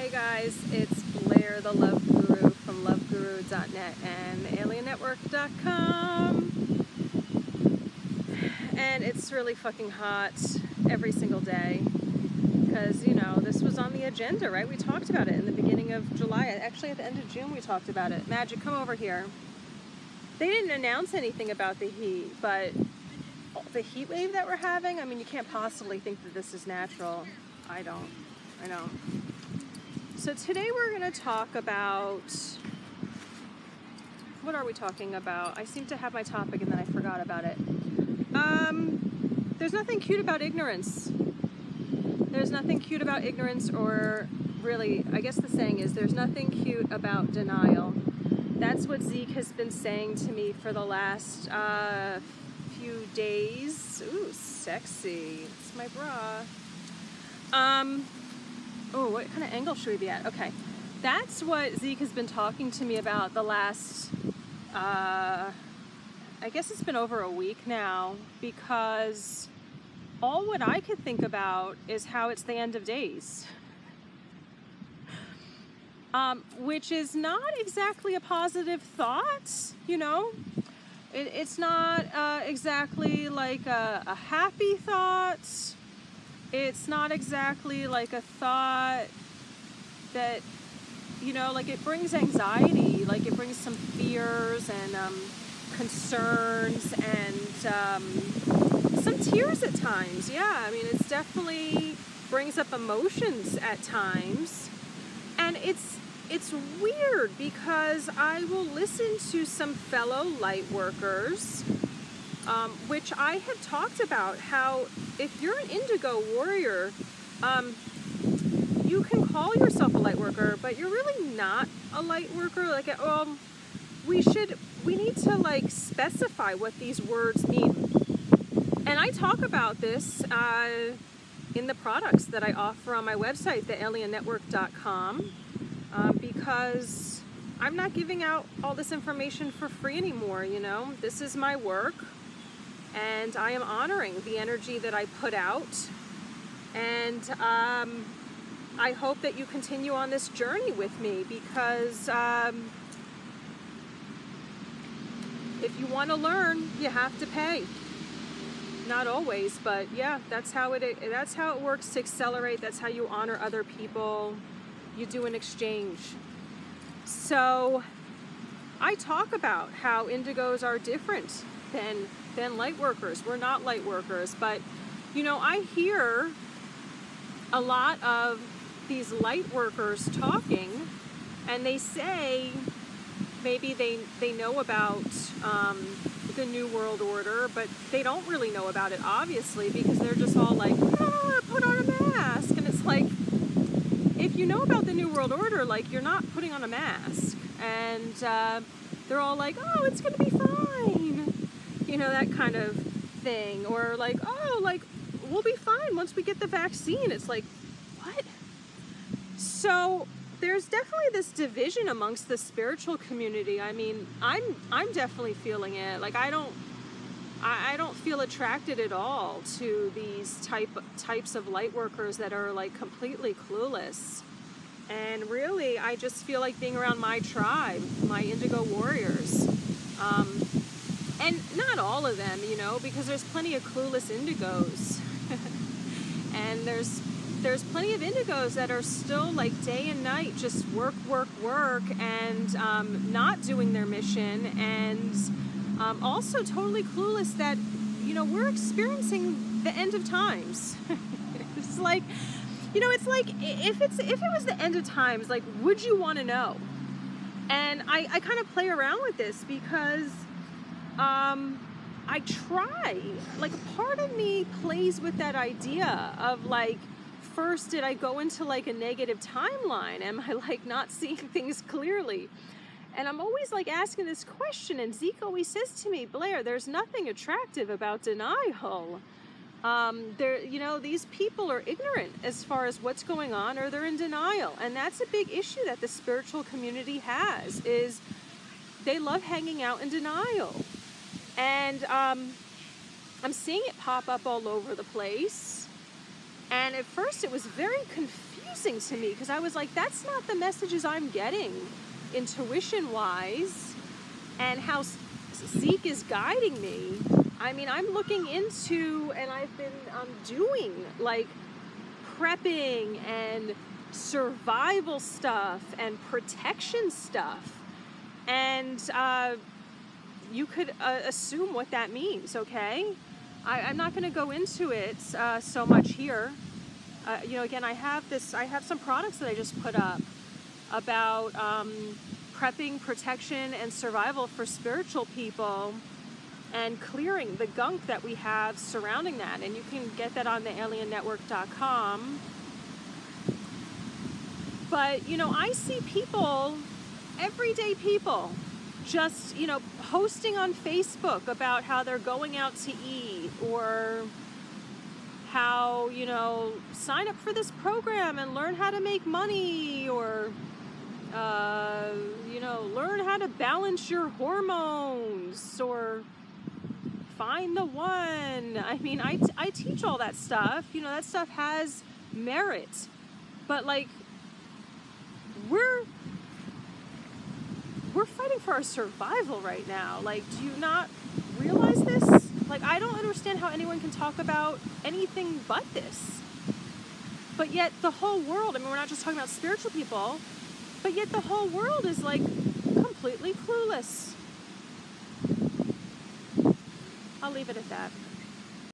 Hey guys, it's Blaire the Love Guru from loveguru.net and aliennetwork.com. And it's really fucking hot every single day because, you know, this was on the agenda, right? We talked about it in the beginning of July. Actually, at the end of June, we talked about it. Magic, come over here. They didn't announce anything about the heat, but the heat wave that we're having, I mean, you can't possibly think that this is natural. I don't. I don't. So today we're going to talk about what are we talking about? I seem to have my topic and then I forgot about it. Um, there's nothing cute about ignorance. There's nothing cute about ignorance, or really, I guess the saying is there's nothing cute about denial. That's what Zeke has been saying to me for the last uh, few days. Ooh, sexy. It's my bra. Um, oh, what kind of angle should we be at? Okay. That's what Zeke has been talking to me about the last, uh, I guess it's been over a week now because all what I could think about is how it's the end of days. Um, which is not exactly a positive thought, you know? It, it's not uh, exactly like a, a happy thought it's not exactly like a thought that you know like it brings anxiety like it brings some fears and um, concerns and um, some tears at times yeah. I mean it's definitely brings up emotions at times. And it's it's weird because i will listen to some fellow light workers um, which I have talked about how if you're an indigo warrior, um, you can call yourself a light worker, but you're really not a light worker. Like, um, we should, we need to like specify what these words mean. And I talk about this uh, in the products that I offer on my website, thealiennetwork.com, uh, because I'm not giving out all this information for free anymore, you know? This is my work and I am honoring the energy that I put out. And um, I hope that you continue on this journey with me because um, if you want to learn, you have to pay. Not always, but yeah, that's how it that's how it works to accelerate. That's how you honor other people. You do an exchange. So I talk about how indigos are different than than light workers. We're not light workers, but you know, I hear a lot of these light workers talking, and they say maybe they they know about um, the New World Order, but they don't really know about it, obviously, because they're just all like, ah, put on a mask, and it's like, if you know about the New World Order, like you're not putting on a mask, and uh, they're all like, oh, it's gonna be fine you know, that kind of thing. Or like, oh, like, we'll be fine once we get the vaccine. It's like, what? So there's definitely this division amongst the spiritual community. I mean, I'm I'm definitely feeling it. Like I don't I, I don't feel attracted at all to these type types of light workers that are like completely clueless. And really, I just feel like being around my tribe, my indigo warriors. Um, and not all of them, you know, because there's plenty of clueless indigos. and there's there's plenty of indigos that are still like day and night just work, work, work, and um, not doing their mission, and um, also totally clueless that you know we're experiencing the end of times. it's like, you know, it's like if it's if it was the end of times, like would you want to know? And I, I kind of play around with this because um, I try. Like, part of me plays with that idea of like, first, did I go into like a negative timeline? Am I like not seeing things clearly? And I'm always like asking this question, and Zeke always says to me, Blaire, there's nothing attractive about denial. Um, there, you know, these people are ignorant as far as what's going on, or they're in denial, and that's a big issue that the spiritual community has. Is they love hanging out in denial. And um, I'm seeing it pop up all over the place. And at first it was very confusing to me because I was like, that's not the messages I'm getting intuition wise and how Zeke is guiding me. I mean, I'm looking into and I've been um, doing like prepping and survival stuff and protection stuff. And uh, you could uh, assume what that means, okay? I, am not going to go into it uh, so much here. Uh, you know, again, I have this, I have some products that I just put up about um, prepping, protection, and survival for spiritual people and clearing the gunk that we have surrounding that. And you can get that on the aliennetwork.com. But, you know, I see people, everyday people, just, you know, posting on Facebook about how they're going out to eat or how, you know, sign up for this program and learn how to make money or, uh, you know, learn how to balance your hormones or find the one. I mean, I, I teach all that stuff. You know, that stuff has merit. But, like, we're we're fighting for our survival right now. Like, do you not realize this? Like, I don't understand how anyone can talk about anything but this. But yet, the whole world, I mean, we're not just talking about spiritual people, but yet the whole world is like completely clueless. I'll leave it at that.